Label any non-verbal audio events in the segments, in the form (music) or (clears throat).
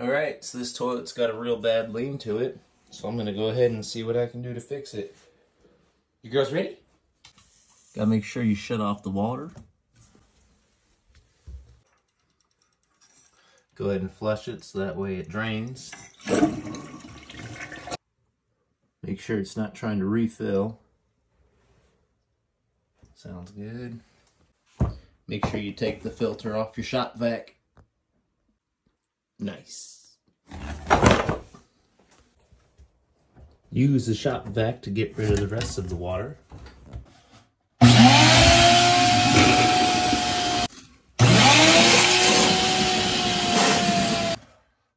Alright, so this toilet's got a real bad lean to it. So I'm going to go ahead and see what I can do to fix it. You girls ready? Gotta make sure you shut off the water. Go ahead and flush it so that way it drains. Make sure it's not trying to refill. Sounds good. Make sure you take the filter off your shop vac. Nice. Use the shop vac to get rid of the rest of the water.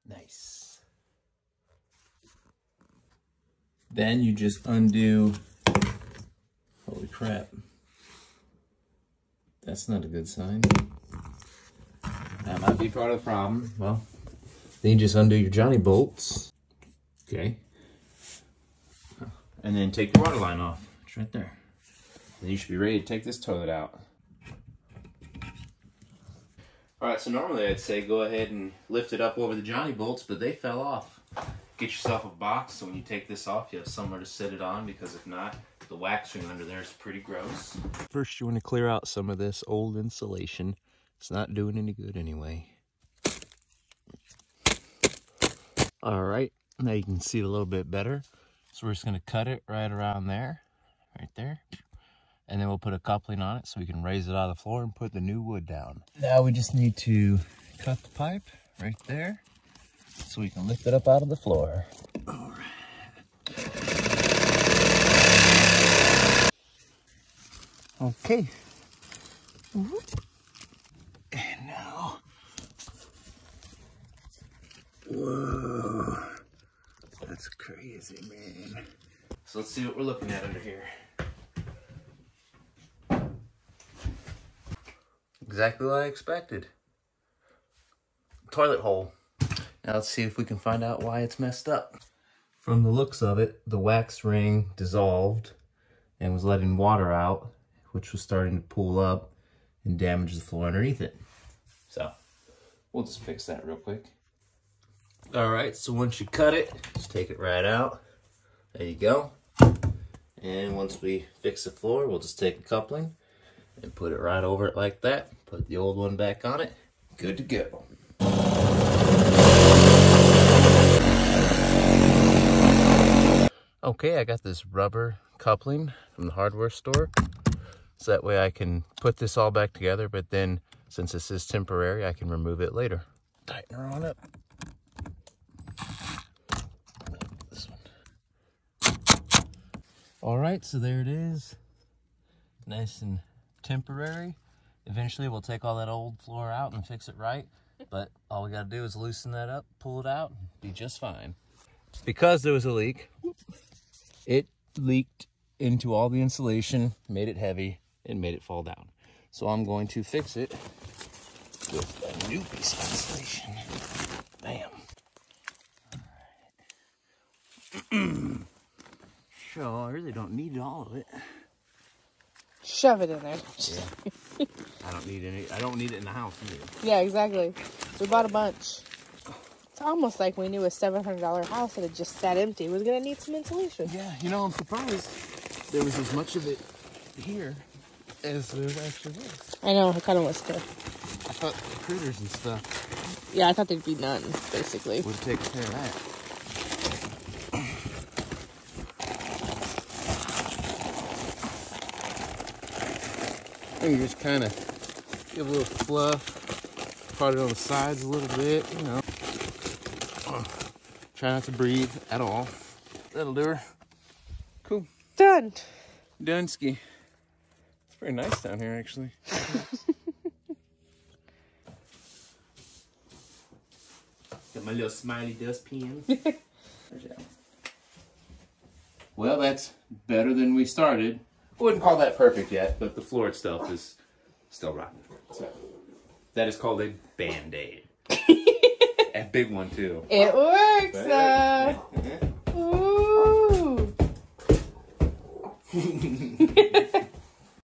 Nice. Then you just undo, holy crap. That's not a good sign. That might be part of the problem. Well, then you just undo your Johnny bolts. Okay. And then take the water line off. It's right there. Then you should be ready to take this toilet out. Alright, so normally I'd say go ahead and lift it up over the Johnny bolts, but they fell off. Get yourself a box so when you take this off, you have somewhere to sit it on because if not, the wax ring under there is pretty gross. First, you want to clear out some of this old insulation. It's not doing any good anyway. Alright, now you can see it a little bit better. So we're just going to cut it right around there, right there. And then we'll put a coupling on it so we can raise it out of the floor and put the new wood down. Now we just need to cut the pipe right there so we can lift it up out of the floor. All right. Okay. And now, whoa, that's crazy, man. So let's see what we're looking at under here. Exactly what I expected. Toilet hole. Now let's see if we can find out why it's messed up. From the looks of it, the wax ring dissolved and was letting water out, which was starting to pool up and damage the floor underneath it. So, we'll just fix that real quick. All right, so once you cut it, just take it right out. There you go. And once we fix the floor, we'll just take a coupling and put it right over it like that. Put the old one back on it. Good to go. Okay, I got this rubber coupling from the hardware store. So that way I can put this all back together, but then since this is temporary, I can remove it later. Tighten her on up. This one. All right, so there it is. Nice and temporary. Eventually we'll take all that old floor out and fix it right. But all we gotta do is loosen that up, pull it out, be just fine. Because there was a leak, it leaked into all the insulation, made it heavy, and made it fall down. So I'm going to fix it with a new piece of insulation. Bam. All right. (clears throat) so I really don't need all of it. Shove it in there. Yeah. I don't need any. I don't need it in the house either. Yeah, exactly. We bought a bunch. It's almost like we knew a seven hundred dollar house that had just sat empty was gonna need some insulation. Yeah, you know, I'm surprised there was as much of it here as there actually was. I know. I kind of was too. I thought the critters and stuff Yeah, I thought there'd be none, basically. would take care of that. And you just kind of give a little fluff, part it on the sides a little bit, you know. Try not to breathe at all. That'll do her. Cool. Done. Dunsky. It's pretty nice down here, actually. (laughs) Got my little smiley dustpan. (laughs) well, that's better than we started. I wouldn't call that perfect yet, but the floor itself is still rotten. So that is called a band-aid. (laughs) a big one too. It works. Uh, (laughs) ooh. (laughs)